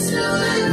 It's